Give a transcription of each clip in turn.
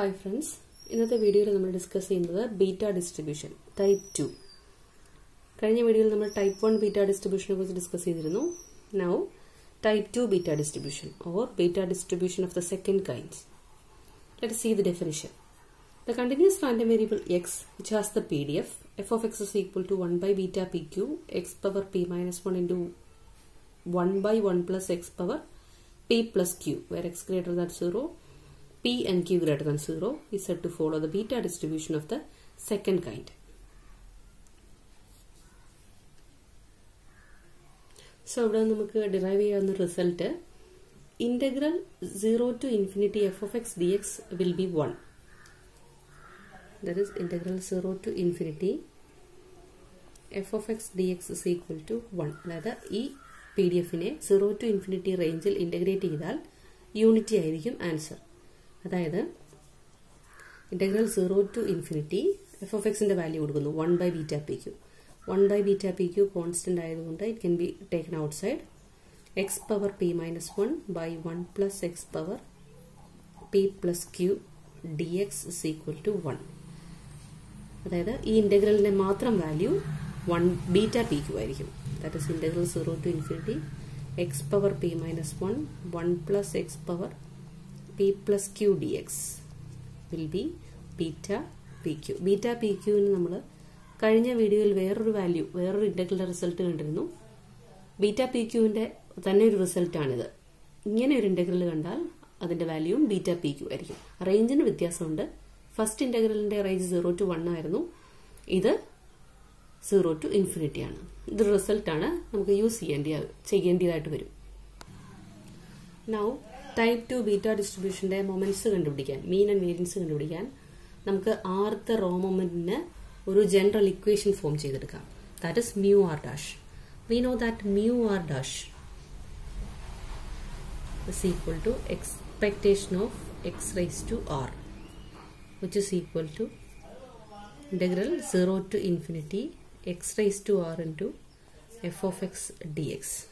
Hi friends ഇന്നത്തെ വീഡിയോയിൽ നമ്മൾ ഡിസ്കസ് ചെയ്യുന്നത് ബീറ്റ ഡിസ്ട്രിബ്യൂഷൻ ടൈപ്പ് ടു കഴിഞ്ഞ വീഡിയോയിൽ നമ്മൾ ടൈപ്പ് വൺ ബീറ്റ ഡിസ്ട്രിബ്യൂഷനെ കുറിച്ച് ഡിസ്കസ് ചെയ്തിരുന്നു. Now type two beta distribution or beta distribution of the second kind let see the definition the continuous random variable X which has x, which has F PDF, of X is equal to one 1 beta beta pq, x power p minus 1 into 1 by 1 plus x power p plus q, where x greater than 0, p and q greater than 0, is said to follow the beta distribution of the second kind. So, ഇവിടെ നമുക്ക് derive ചെയ്യാവുന്ന result integral zero to infinity F of X D X will be one that is integral 0 to infinity f of x dx is equal to 1 അതായത് ഈ P D എഫിനെ zero to infinity റേഞ്ചിൽ integrate ചെയ്താൽ unity ആയിരിക്കും answer അതായത് integral zero to infinity F of എക്സിന്റെ value കൊടുക്കുന്നു. One by beta P Q one by beta P Q constant ആയതുകൊണ്ട് it can be taken outside X power P minus one by one plus X power P plus Q D X is equal to one അതായത് ഈ ഇന്റഗ്രലിന്റെ മാത്രം value one beta P Q ആയിരിക്കും. That is integral zero to infinity X power P minus one one plus X power plus Q D X will be beta P Q beta P ക്യുവിന് നമ്മൾ കഴിഞ്ഞ വീഡിയോയിൽ വേറൊരു value വേറൊരു ഇൻഡക്ടറിന്റെ result കണ്ടിരുന്നു. Beta P ക്യുവിന്റെ തന്നെ ഒരു റിസൾട്ടാണിത് ഇങ്ങനെ ഒരു ഇന്റഗ്രൽ കണ്ടാൽ അതിന്റെ വാല്യൂവും ബീറ്റ പി ക്യു ആയിരിക്കും. റേഞ്ചിന് വ്യത്യാസമുണ്ട്. ഫസ്റ്റ് ഇന്റഗ്രലിന്റെ റേഞ്ച് സീറോ ടു വൺ ആയിരുന്നു. ഇത് സീറോ ടു ഇൻഫിനിറ്റി ആണ്. ഇതൊരു റിസൾട്ടാണ് നമുക്ക് യൂസ് ചെയ്യേണ്ടി ചെയ്യേണ്ടതായിട്ട് വരും. നൗ ടൈപ്പ് ടു ബീറ്റ ഡിസ്ട്രിബ്യൂഷന്റെ മൊമെന്റ്സ് കണ്ടുപിടിക്കാൻ മീൻ ആൻഡ് വേരിയൻസ് കണ്ടുപിടിക്കാൻ നമുക്ക് ആർത്ത് റോ മൊമെന്റിന് ഒരു ജനറൽ ഇക്വേഷൻ ഫോം ചെയ്തെടുക്കാം. That is mu R dash we know that mu R dash is equal to expectation of x raised to r which is equal to integral 0 to infinity x raised to r into f of x dx.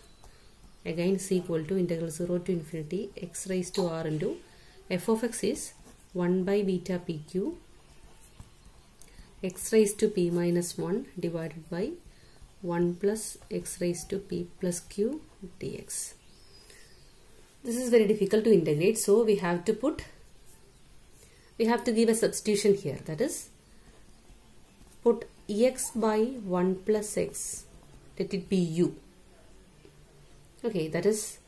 Again is equal to integral 0 to infinity x raised to r into f of x is 1 by beta pq x raised to p minus 1 divided by 1 plus x raised to p plus q dx. This is very difficult to integrate so we have to put we have to give a substitution here. That is put x by 1 plus x let it be u okay that is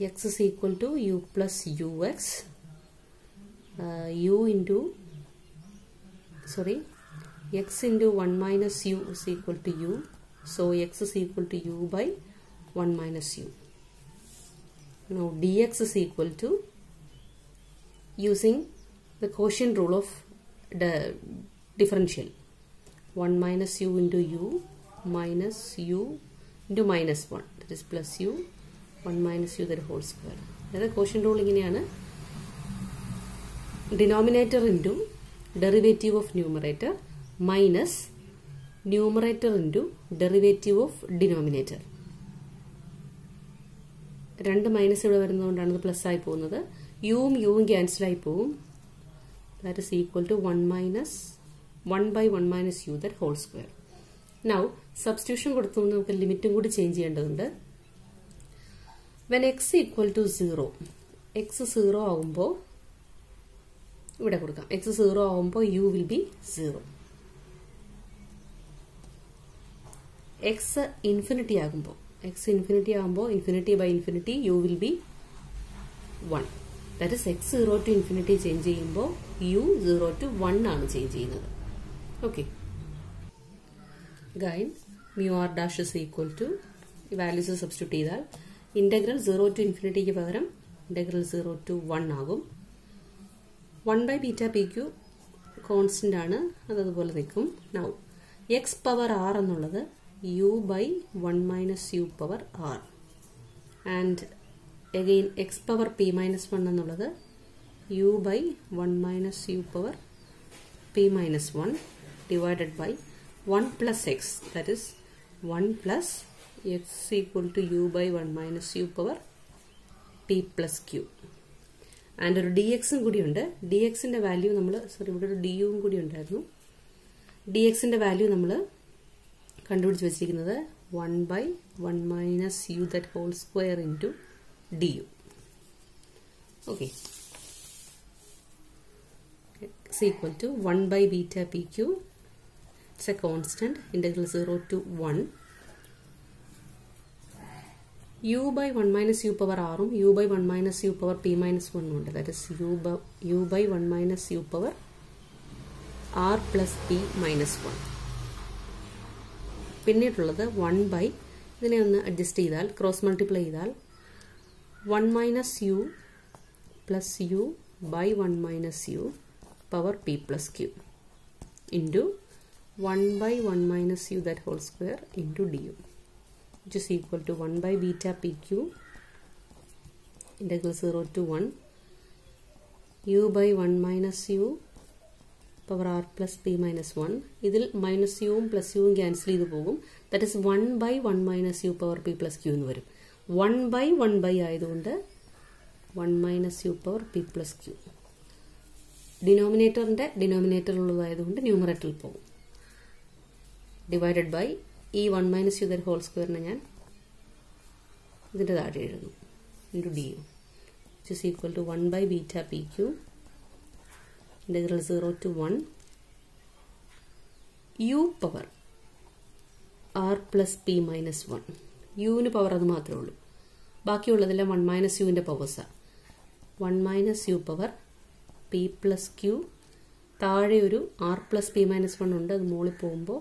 x is equal to u plus ux uh, u into sorry x into 1 minus u is equal to u. So x is equal to u by 1 minus u. Now dx is equal to using the quotient rule of the differential. 1 minus u into u minus u into minus 1 that is plus u 1 minus u the whole square അതായത് quotient rule ഇങ്ങനെയാണ് denominator into derivative of numerator minus numerator into derivative of denominator രണ്ട് minus ഇവിടെ വരുന്നതുകൊണ്ടാണ് ഇത് plus ആയി പോകുന്നത് യുവും യുവും cancel ആയി പോവും that is equal to one minus one by one minus U that whole square now substitution കൊടുത്തുകൊണ്ട് നമുക്ക് ലിമിറ്റും കൂടി ചേഞ്ച് ചെയ്യേണ്ടതുണ്ട്. When X equal to zero X zero ആകുമ്പോൾ ഇവിടെ കൊടുക്കാം. എക്സ് സീറോ ആകുമ്പോൾ U will be zero X infinity ആകുമ്പോൾ എക്സ് ഇൻഫിനിറ്റി ആകുമ്പോൾ infinity by infinity U will be one that is X zero to infinity change ചെയ്യുമ്പോൾ U zero to one ആണ് change ചെയ്യുന്നത്. Okay again mu R dash is equal to values substitute ചെയ്താൽ integral zero to ഇൻഫിനിറ്റിക്ക് പകരം integral zero to one ആകും. One by beta P Q constant ആണ് അതതുപോലെ നിൽക്കും. നൗ എക്സ് പവർ ആർ എന്നുള്ളത് U by one minus U power R and again X power P minus one എന്നുള്ളത് u by 1 minus u power p minus 1 divided by 1 plus x. That is 1 plus x equal to u by 1 minus u power p plus q. And ഒരു D എക്സും കൂടിയുണ്ട് D എക്സിന്റെ value നമ്മൾ sorry ഇവിടെ ഒരു D യുവും കൂടി ഉണ്ടായിരുന്നു. D എക്സിന്റെ വാല്യൂ നമ്മൾ കണ്ടുപിടിച്ച് വെച്ചിരിക്കുന്നത് one by one minus U that whole square into D U okay is equal to 1 by beta pq it's a constant integral 0 to 1 u by 1 minus u power r ഉം u by 1 minus u power p minus 1 ഉണ്ട് that is u by, u by 1 minus u power r plus p minus 1 പിന്നീടുള്ളത് 1 by ഇതിനെ ഒന്ന് adjust ചെയ്താൽ cross multiply ചെയ്താൽ 1 minus U plus U by 1 minus U power p plus q into 1 by 1 minus u that whole square into du which is equal to 1 by beta pq integral 0 to 1 u by 1 minus u power R plus P minus one ഇതിൽ minus യുവും plus യുവും cancel ചെയ്ത് പോകും. That is one by one minus U power P plus Q എന്ന് വരും. One by one by ആയതുകൊണ്ട് one minus U power P plus Q ഡിനോമിനേറ്ററിന്റെ ഉള്ളതായതുകൊണ്ട് ന്യൂമറേറ്ററിൽ പോകും. ഡിവൈഡഡ് ബൈ ഈ one minus U that whole സ്ക്വയറിനെ ഞാൻ ഇതിന്റെ താഴെ എഴുതുന്നു. Into D U which is equal to one by beta P Q integral zero to one U power R plus P minus one യുവിന് power അത് മാത്രമേ ഉള്ളൂ. ബാക്കിയുള്ളതെല്ലാം one minus യുവിന്റെ പവേഴ്സാണ് one minus U power P plus Q താഴെ ഒരു R plus P minus one ഉണ്ട്. അത് മുകളിൽ പോകുമ്പോൾ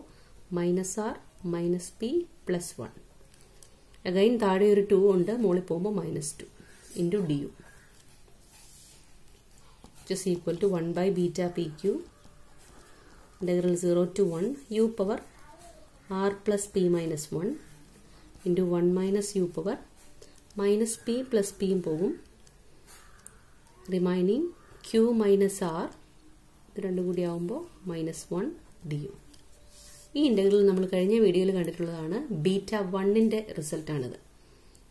minus R minus P plus one again താഴെ ഒരു ടു ഉണ്ട് മുകളിൽ പോകുമ്പോൾ minus two into D U just equal to one by beta P Q integral zero to one U power R plus P minus one into one minus U power minus P plus പിയും പോകും. Remaining Q minus R ഇത് രണ്ടും കൂടി ആവുമ്പോൾ minus one d u ഈ integral നമ്മൾ കഴിഞ്ഞ വീഡിയോയിൽ കണ്ടിട്ടുള്ളതാണ് ബീറ്റ വണ്ണിന്റെ റിസൾട്ടാണിത്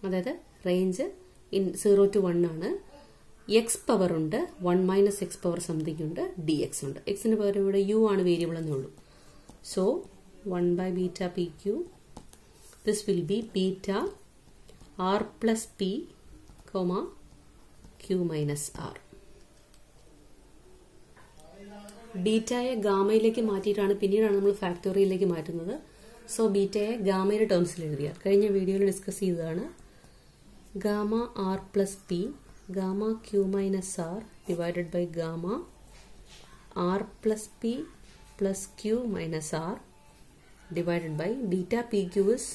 അതായത് range in zero to one ആണ്. എക്സ് പവർ ഉണ്ട് one minus x power something ഉണ്ട് ഡി എക്സ് ഉണ്ട് എക്സിന് പകരം ഇവിടെ യു ആണ് വേരിയബിൾ എന്നുള്ളൂ so one by beta p q this will be beta r plus p comma q minus r ബീറ്റയെ ഗാമയിലേക്ക് മാറ്റിയിട്ടാണ് പിന്നീടാണ് നമ്മൾ ഫാക്ടോറിയിലേക്ക് മാറ്റുന്നത്. സോ ബീറ്റയെ ഗാമയുടെ ടേംസിൽ എഴുതിയ. കഴിഞ്ഞ വീഡിയോയിൽ ഡിസ്കസ് ചെയ്തതാണ്. Gamma r plus p gamma q minus r divided by gamma r plus p plus q minus r divided by beta p q is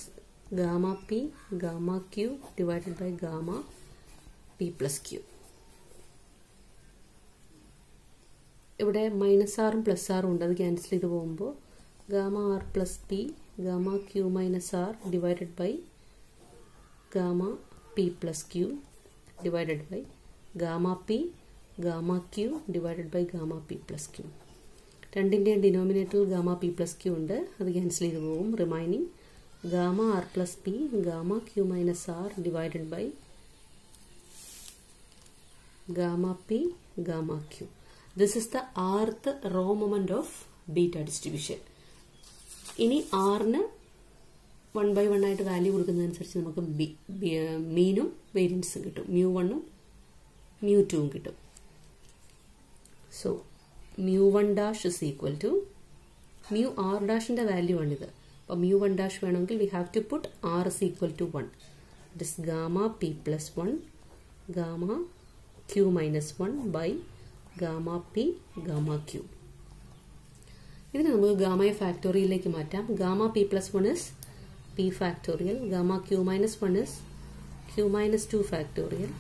gamma p gamma q divided by gamma p plus q ഇവിടെ minus ആറും plus ആറും ഉണ്ട്. അത് cancel ചെയ്ത് പോകുമ്പോൾ gamma r plus p gamma q minus r divided by gamma p plus q divided by gamma p gamma q divided by gamma p plus q രണ്ടിന്റെയും ഡിനോമിനേറ്ററിൽ gamma p plus Q ഉണ്ട്. അത് cancel ചെയ്ത് പോകും. Remaining gamma r plus p gamma q minus r divided by gamma p gamma q this is the rth raw moment of beta distribution ഇനി ആറിന് one by one ആയിട്ട് value കൊടുക്കുന്നതനുസരിച്ച് നമുക്ക് മീനും വേരിയൻസും കിട്ടും. മ്യൂ വണ്ണും മ്യൂ ടുവും കിട്ടും. So mu one dash is equal to mu r ഡാഷിന്റെ value ആണിത്. അപ്പോൾ മ്യൂ വൺ ഡാഷ് വേണമെങ്കിൽ we have to put r is equal to one it is gamma p plus one gamma q minus one by gamma p gamma q ഇതിനെ നമുക്ക് ഗാമയെ ഫാക്ടോറിയലിലേക്ക് മാറ്റാം. Gamma p plus one is p factorial gamma q minus one is q minus two factorial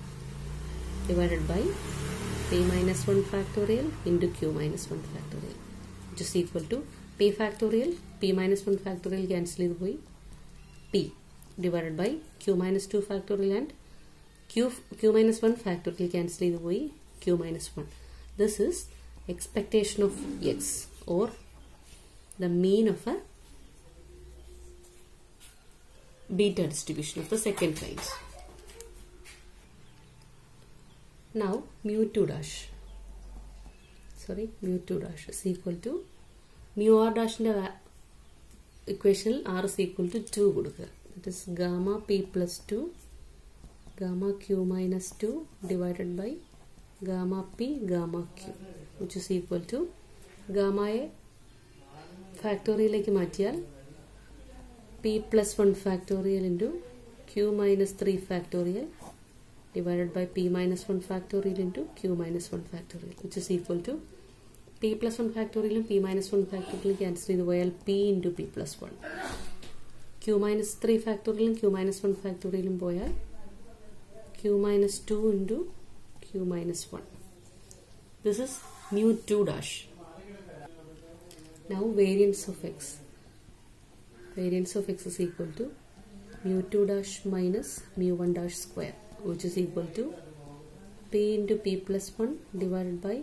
divided by p minus one factorial into q minus one factorial which is equal to p factorial p minus one factorial cancel ചെയ്ത് പോയി. P divided by q minus two factorial and q q minus one factorial cancel ചെയ്ത് പോയി. Q minus one this is expectation of x or the mean of a beta distribution of the second kind now mu 2 dash sorry mu 2 dash is equal to mu r ഡാഷിൻ്റെ ഇക്വേഷനിൽ R is equal to two കൊടുക്കുക that is gamma P plus two gamma Q minus two divided by gamma p gamma q which is equal to ഗാമയെ ഫാക്ടോറിയലിലേക്ക് മാറ്റിയാൽ p plus one factorial into q minus three factorial by p minus 1 factorial into q minus 1 factorial which is equal to p plus 1 factorial and p minus 1 factorial cancel ചെയ്ത് പോയാൽ p into p plus 1 q minus 3 factorial q minus 1 factorial പോയാൽ q minus 2 into q minus 1 this is mu 2 dash now variance of x variance of x is equal to mu 2 dash minus mu 1 dash square which is equal to p into p plus 1 divided by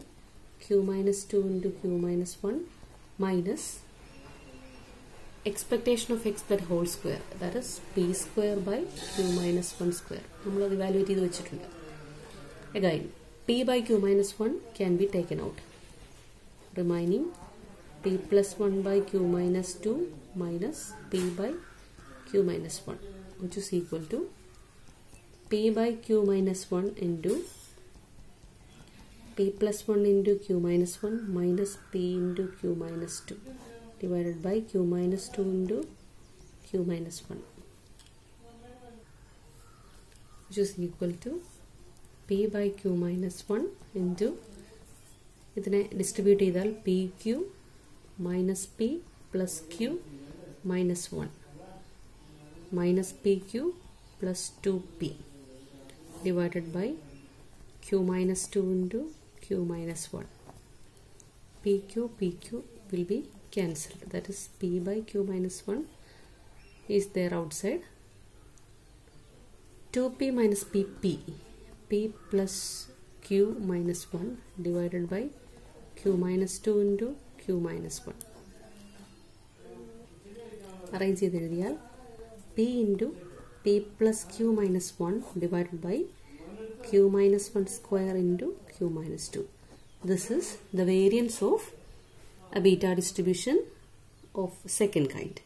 q minus 2 into q minus 1 minus expectation of x that whole square that is p square by q minus 1 square നമ്മൾ അത് evaluate ചെയ്ത് വെച്ചിട്ടുണ്ട് again p by q minus 1 can be taken out. Remaining p plus 1 by q minus 2 minus p by q minus 1 which is equal to p by q minus 1 into p plus 1 into q minus 1 minus p into q minus 2 divided by q minus 2 into q minus 1 which is equal to p by q minus 1 into ഇതിനെ distribute ചെയ്താൽ P Q minus P plus Q minus one minus P Q plus two P divided by q minus 2 into q minus 1 pq pq will be cancelled that is p by q minus 1 is there outside 2p minus pp p plus q minus 1 divided by q minus 2 into q minus 1 arrange ചെയ്ത് എഴുതിയാൽ p into p plus q minus 1 divided by q minus 1 square into q minus 2. This is the variance of a beta distribution of second kind.